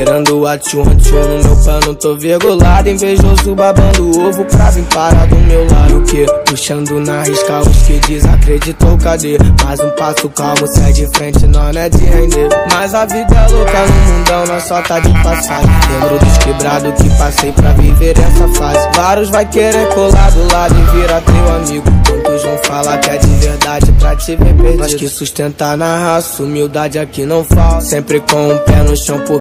Esperando a tchum tchum no meu pano, tô virgulado. Invejoso babando ovo pra vir parar do meu lado. O que? Puxando na risca os que desacreditou, cadê? Mais um passo calmo, sai de frente, nós não é de render. Mas a vida é louca no mundão, nós só tá de passagem. Lembro dos quebrados que passei pra viver essa fase. Vários vai querer colar do lado e virar teu amigo. Quantos vão falar que é de verdade pra te ver perdido? Nós que sustentar na raça, humildade é aqui não falta. Sempre com o um pé no chão por